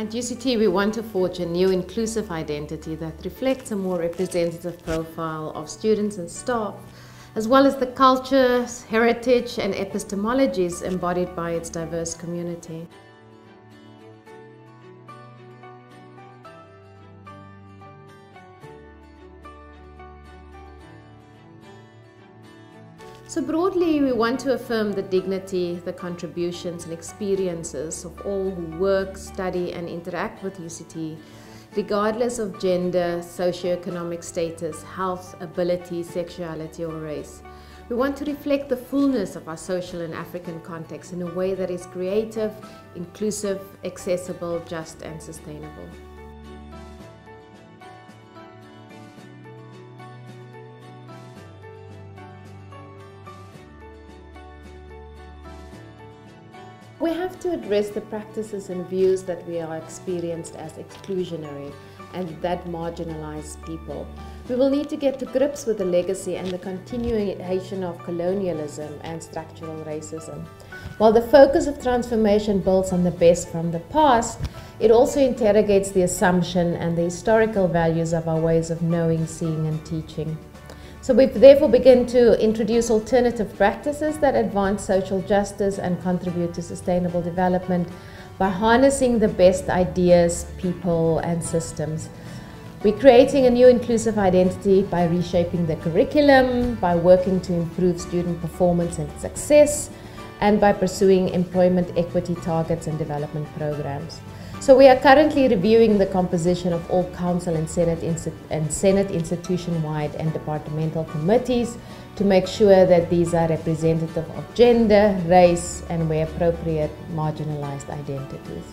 At UCT, we want to forge a new inclusive identity that reflects a more representative profile of students and staff, as well as the cultures, heritage, and epistemologies embodied by its diverse community. So broadly, we want to affirm the dignity, the contributions and experiences of all who work, study and interact with UCT, regardless of gender, socioeconomic status, health, ability, sexuality or race. We want to reflect the fullness of our social and African context in a way that is creative, inclusive, accessible, just and sustainable. We have to address the practices and views that we are experienced as exclusionary and that marginalize people. We will need to get to grips with the legacy and the continuation of colonialism and structural racism. While the focus of transformation builds on the best from the past, it also interrogates the assumption and the historical values of our ways of knowing, seeing and teaching. So we've therefore begun to introduce alternative practices that advance social justice and contribute to sustainable development by harnessing the best ideas, people and systems. We're creating a new inclusive identity by reshaping the curriculum, by working to improve student performance and success, and by pursuing employment equity targets and development programs. So we are currently reviewing the composition of all council and senate, and senate institution-wide and departmental committees to make sure that these are representative of gender, race and where appropriate marginalized identities.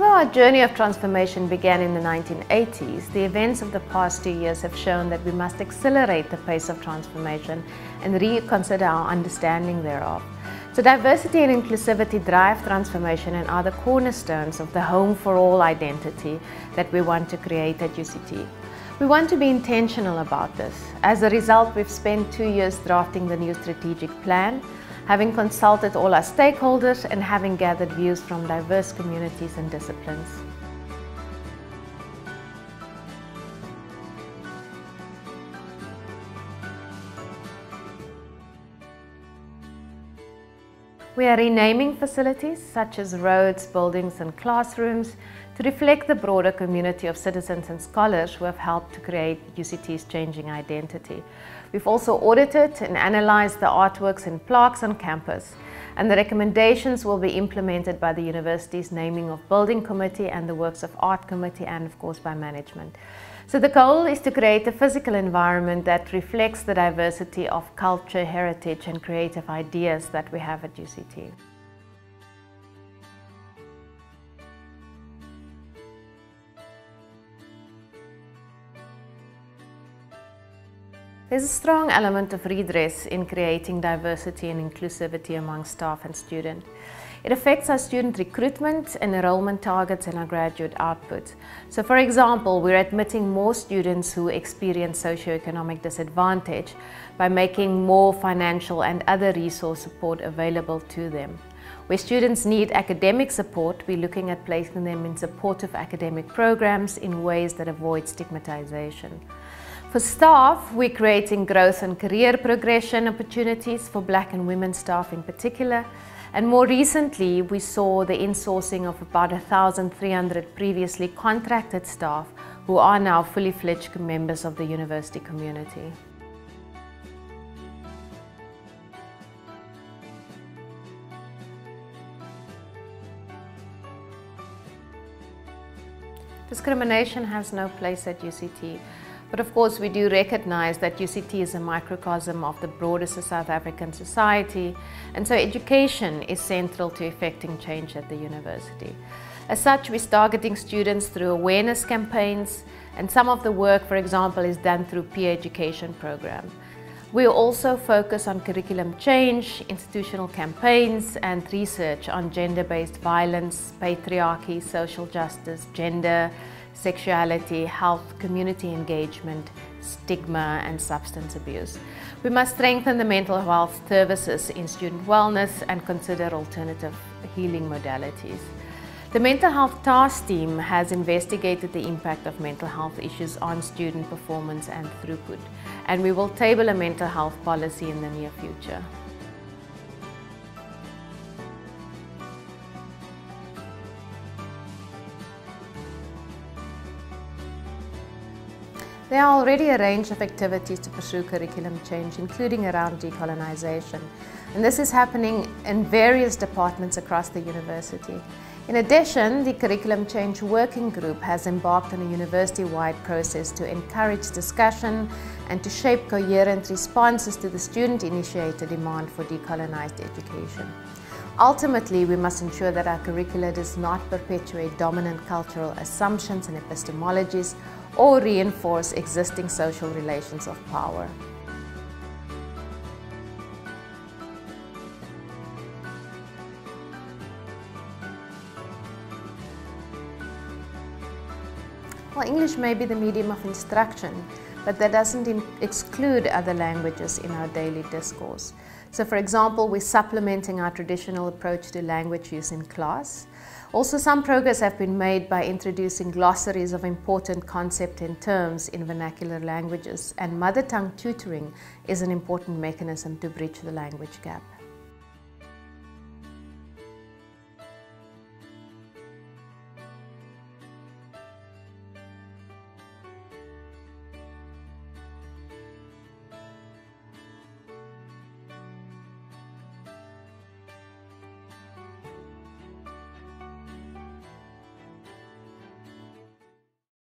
Although our journey of transformation began in the 1980s, the events of the past two years have shown that we must accelerate the pace of transformation and reconsider our understanding thereof. So diversity and inclusivity drive transformation and are the cornerstones of the home for all identity that we want to create at UCT. We want to be intentional about this. As a result, we've spent two years drafting the new strategic plan having consulted all our stakeholders and having gathered views from diverse communities and disciplines. We are renaming facilities such as roads, buildings and classrooms to reflect the broader community of citizens and scholars who have helped to create UCT's changing identity. We've also audited and analysed the artworks and plaques on campus and the recommendations will be implemented by the university's naming of building committee and the works of art committee and of course by management. So the goal is to create a physical environment that reflects the diversity of culture, heritage and creative ideas that we have at UCT. There's a strong element of redress in creating diversity and inclusivity among staff and students. It affects our student recruitment and enrollment targets and our graduate output. So for example, we're admitting more students who experience socioeconomic disadvantage by making more financial and other resource support available to them. Where students need academic support, we're looking at placing them in supportive academic programs in ways that avoid stigmatization. For staff, we're creating growth and career progression opportunities for black and women staff in particular. And more recently, we saw the insourcing of about 1,300 previously contracted staff who are now fully fledged members of the university community. Discrimination has no place at UCT. But of course, we do recognize that UCT is a microcosm of the broader South African society, and so education is central to effecting change at the university. As such, we're targeting students through awareness campaigns, and some of the work, for example, is done through peer education program. We also focus on curriculum change, institutional campaigns and research on gender-based violence, patriarchy, social justice, gender, sexuality, health, community engagement stigma and substance abuse. We must strengthen the mental health services in student wellness and consider alternative healing modalities. The Mental Health Task Team has investigated the impact of mental health issues on student performance and throughput, and we will table a mental health policy in the near future. There are already a range of activities to pursue curriculum change, including around decolonisation. And this is happening in various departments across the university. In addition, the Curriculum Change Working Group has embarked on a university-wide process to encourage discussion and to shape coherent responses to the student-initiated demand for decolonised education. Ultimately, we must ensure that our curricula does not perpetuate dominant cultural assumptions and epistemologies or reinforce existing social relations of power. Well, English may be the medium of instruction, but that doesn't exclude other languages in our daily discourse. So for example, we're supplementing our traditional approach to language use in class. Also, some progress have been made by introducing glossaries of important concepts and terms in vernacular languages, and mother tongue tutoring is an important mechanism to bridge the language gap.